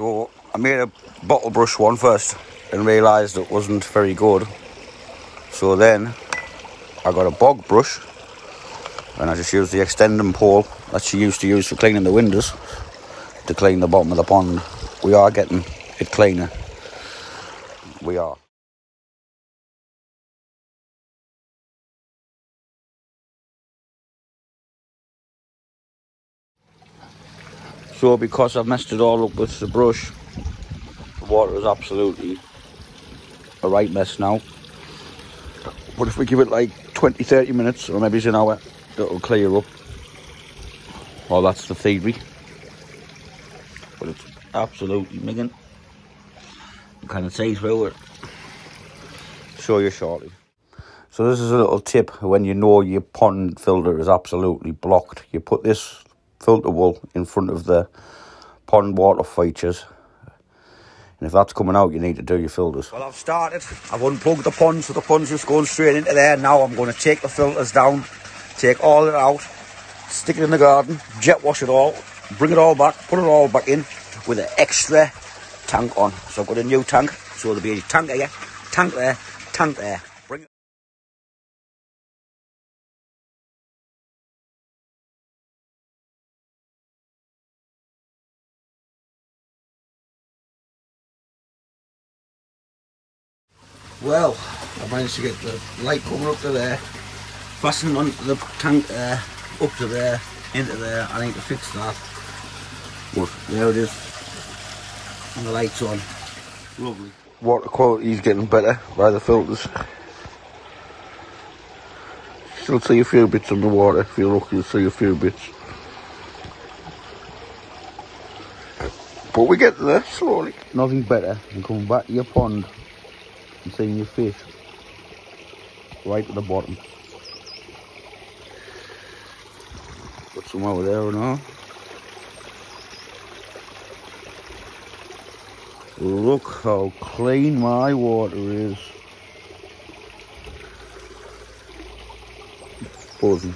So I made a bottle brush one first and realised it wasn't very good. So then I got a bog brush and I just used the extending pole that she used to use for cleaning the windows to clean the bottom of the pond. We are getting it cleaner. We are. So because I've messed it all up with the brush, the water is absolutely a right mess now. But if we give it like 20, 30 minutes or maybe an hour, it'll clear up. Well, that's the theory. But it's absolutely migging. You can see through it. Show you shortly. So this is a little tip when you know your pond filter is absolutely blocked. You put this filter wool in front of the pond water features. And if that's coming out, you need to do your filters. Well, I've started. I've unplugged the pond, so the pond's just going straight into there. Now I'm going to take the filters down, take all it out, stick it in the garden, jet wash it all, bring it all back, put it all back in with an extra tank on. So I've got a new tank, so there'll be a tank there, tank there, tank there. Well, I managed to get the light coming up to there, fastening onto the tank there, up to there, into there. I need to fix that. But there it is. And the light's on. Lovely. Water quality is getting better by the filters. Still see a few bits on the water. If you're lucky, you'll see a few bits. But we get there slowly. Nothing better than coming back to your pond and seeing your fish right at the bottom. Got some over there now. Look how clean my water is. Buzzing.